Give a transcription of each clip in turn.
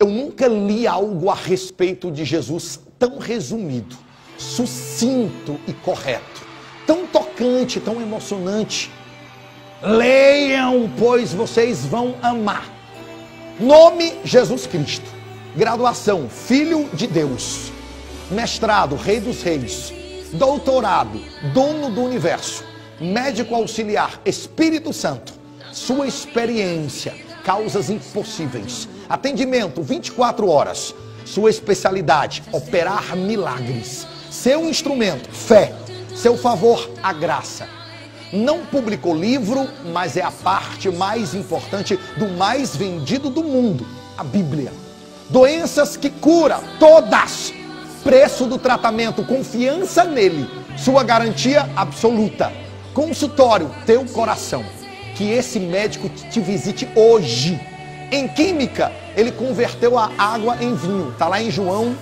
Eu nunca li algo a respeito de Jesus tão resumido, sucinto e correto, tão tocante, tão emocionante. Leiam, pois vocês vão amar. Nome: Jesus Cristo. Graduação: Filho de Deus. Mestrado: Rei dos Reis. Doutorado: Dono do Universo. Médico auxiliar: Espírito Santo. Sua experiência: Causas impossíveis Atendimento 24 horas. Sua especialidade: operar milagres. Seu instrumento: fé. Seu favor: a graça. Não publicou livro, mas é a parte mais importante do mais vendido do mundo a Bíblia. Doenças que cura, todas. Preço do tratamento: confiança nele. Sua garantia absoluta. Consultório: teu coração. Que esse médico te visite hoje em química, ele converteu a água em vinho. Está lá em João,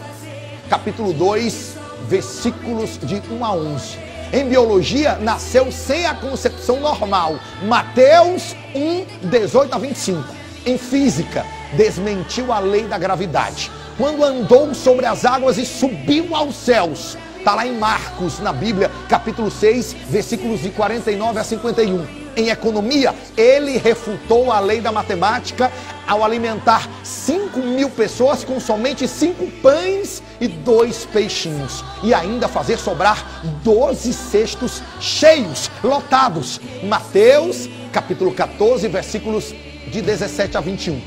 capítulo 2, versículos de 1 a 11. Em biologia, nasceu sem a concepção normal. Mateus 1, 18 a 25. Em física, desmentiu a lei da gravidade. Quando andou sobre as águas e subiu aos céus. Está lá em Marcos, na Bíblia, capítulo 6, versículos de 49 a 51 em economia, ele refutou a lei da matemática ao alimentar 5 mil pessoas com somente cinco pães e dois peixinhos. E ainda fazer sobrar 12 cestos cheios, lotados. Mateus, capítulo 14, versículos de 17 a 21.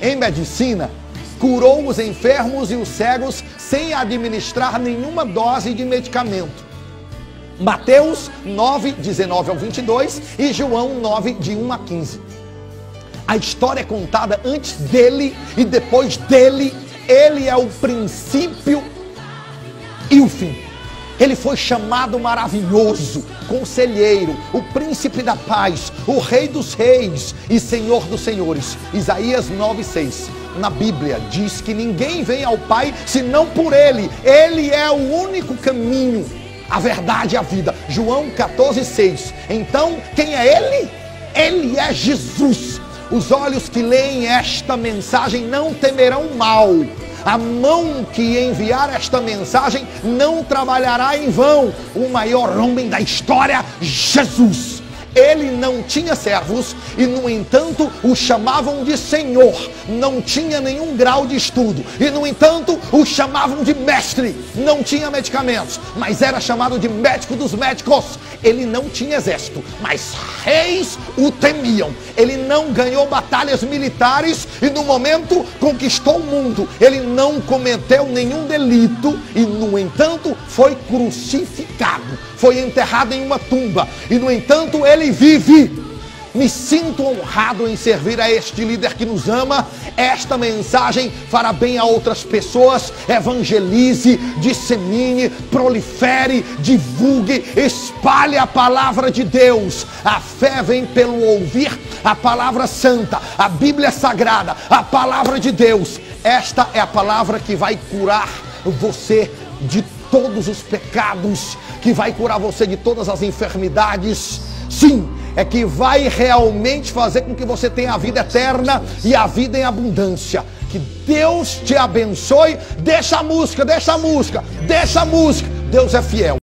Em medicina, curou os enfermos e os cegos sem administrar nenhuma dose de medicamento Mateus 9, 19 ao 22 e João 9, de 1 a 15. A história é contada antes dele e depois dele. Ele é o princípio e o fim. Ele foi chamado maravilhoso, conselheiro, o príncipe da paz, o rei dos reis e senhor dos senhores. Isaías 9:6. Na Bíblia diz que ninguém vem ao Pai senão por ele. Ele é o único caminho a verdade e a vida. João 14, 6. Então, quem é ele? Ele é Jesus. Os olhos que leem esta mensagem não temerão mal. A mão que enviar esta mensagem não trabalhará em vão. O maior homem da história, Jesus. Ele não tinha servos e, no entanto, o chamavam de Senhor. Não tinha nenhum grau de estudo e, no entanto, o chamavam de mestre. Não tinha medicamentos, mas era chamado de médico dos médicos. Ele não tinha exército, mas reis o temiam. Ele não ganhou batalhas militares e, no momento, conquistou o mundo. Ele não cometeu nenhum delito e, no entanto, foi crucificado. Foi enterrado em uma tumba e, no entanto, ele vive. Me sinto honrado em servir a este líder que nos ama. Esta mensagem fará bem a outras pessoas. Evangelize, dissemine, prolifere, divulgue, espalhe a palavra de Deus. A fé vem pelo ouvir a palavra santa, a Bíblia sagrada, a palavra de Deus. Esta é a palavra que vai curar você de todos os pecados, que vai curar você de todas as enfermidades sim, é que vai realmente fazer com que você tenha a vida eterna e a vida em abundância. Que Deus te abençoe. Deixa a música, deixa a música, deixa a música. Deus é fiel.